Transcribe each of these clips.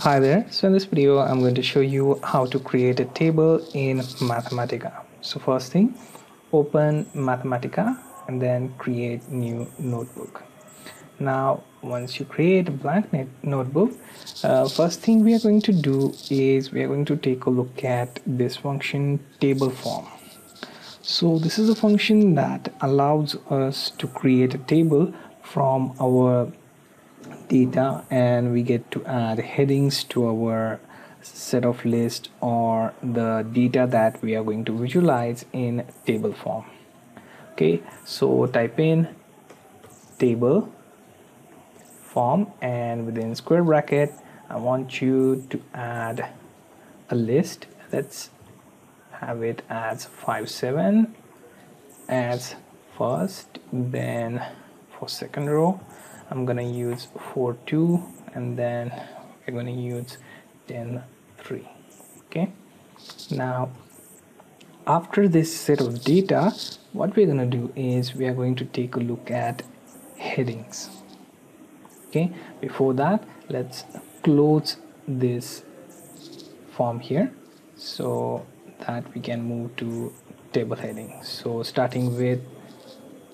Hi there, so in this video I'm going to show you how to create a table in Mathematica. So first thing, open Mathematica and then create new notebook. Now once you create a blank notebook, uh, first thing we are going to do is we are going to take a look at this function table form. So this is a function that allows us to create a table from our data and we get to add headings to our set of list or the data that we are going to visualize in table form. Okay so type in table form and within square bracket I want you to add a list. Let's have it as 5 7 as first then for second row I'm gonna use 4 2 and then we're gonna use 10 3 okay? Now after this set of data what we're gonna do is we are going to take a look at headings okay? Before that let's close this form here so that we can move to table heading so starting with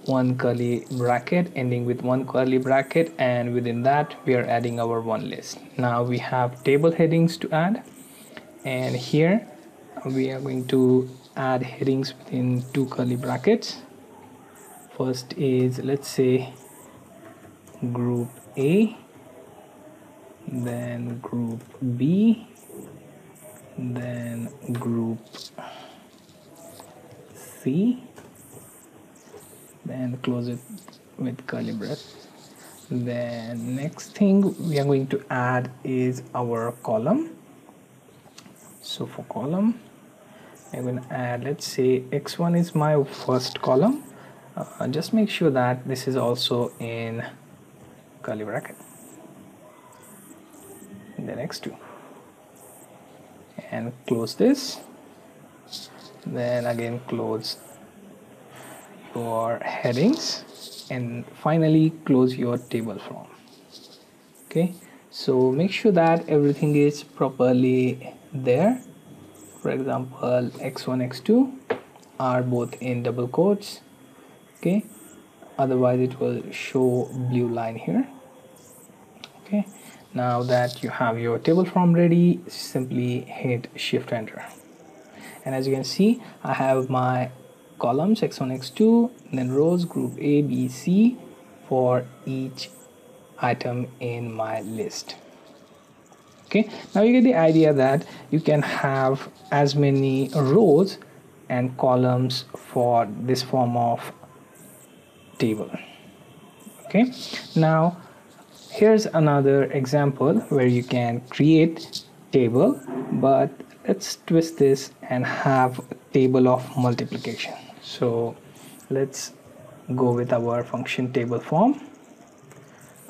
one curly bracket ending with one curly bracket and within that we are adding our one list. Now we have table headings to add and here we are going to add headings within two curly brackets. First is let's say group A then group B then group C then close it with curly brace. Then next thing we are going to add is our column. So for column I'm going to add let's say x1 is my first column. Uh, just make sure that this is also in curly bracket. The next two. And close this. Then again close your headings and finally close your table form okay? So make sure that everything is properly there. For example x1 x2 are both in double quotes. Okay? Otherwise it will show blue line here. Okay? Now that you have your table form ready simply hit shift enter. And as you can see I have my columns x1 x2 then rows group a b c for each item in my list. Okay now you get the idea that you can have as many rows and columns for this form of table. Okay now here's another example where you can create table but let's twist this and have table of multiplication so let's go with our function table form.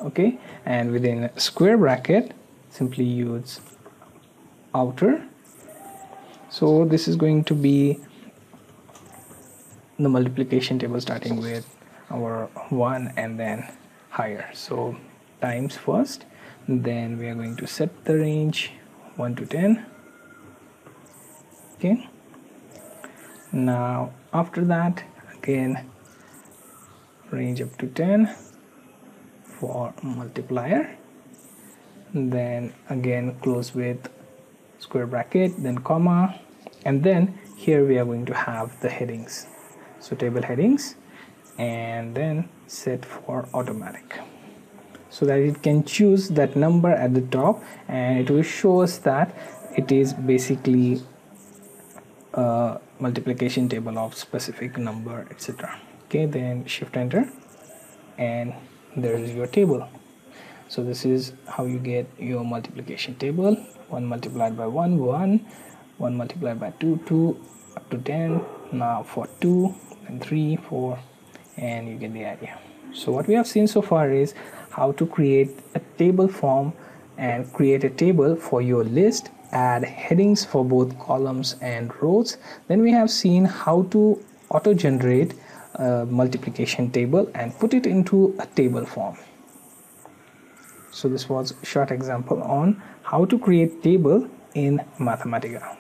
Okay and within square bracket simply use outer. So this is going to be the multiplication table starting with our 1 and then higher. So times first then we are going to set the range 1 to 10 okay now after that again range up to 10 for multiplier. Then again close with square bracket then comma. And then here we are going to have the headings. So table headings. And then set for automatic. So that it can choose that number at the top. And it will show us that it is basically multiplication table of specific number etc okay then shift enter and there is your table. So this is how you get your multiplication table. 1 multiplied by 1 1 1 multiplied by 2 2 up to 10 now for 2 and 3 4 and you get the idea. So what we have seen so far is how to create a table form and create a table for your list add headings for both columns and rows. Then we have seen how to auto generate a multiplication table and put it into a table form. So this was short example on how to create table in Mathematica